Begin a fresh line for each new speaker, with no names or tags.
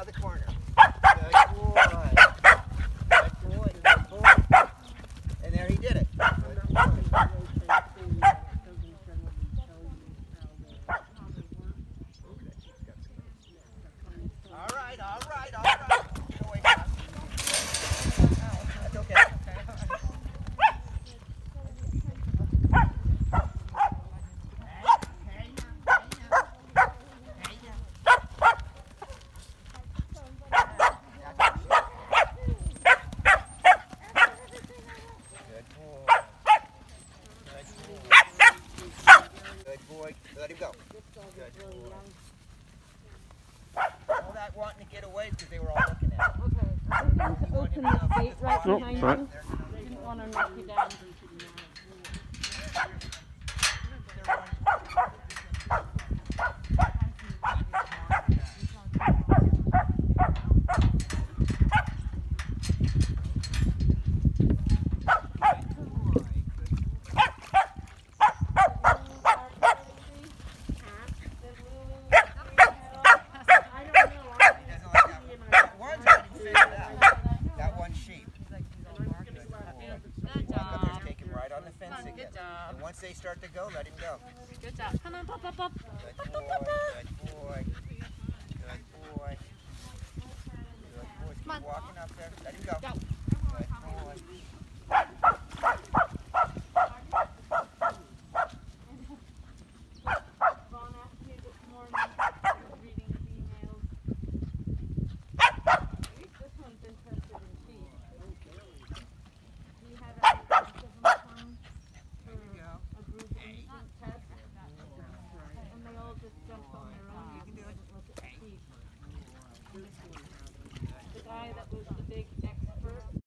out of the corner. Let him go. All that wanting to get away because they were all looking at him. Okay.
Open the gate right
oh,
behind
right.
you. Didn't want to knock you down.
Once they start to go, let him go.
Good job. Come on, pop, pop, pop.
Good boy. Good boy. Good boy. Good boy. Keep walking up there. Let him go.
Go.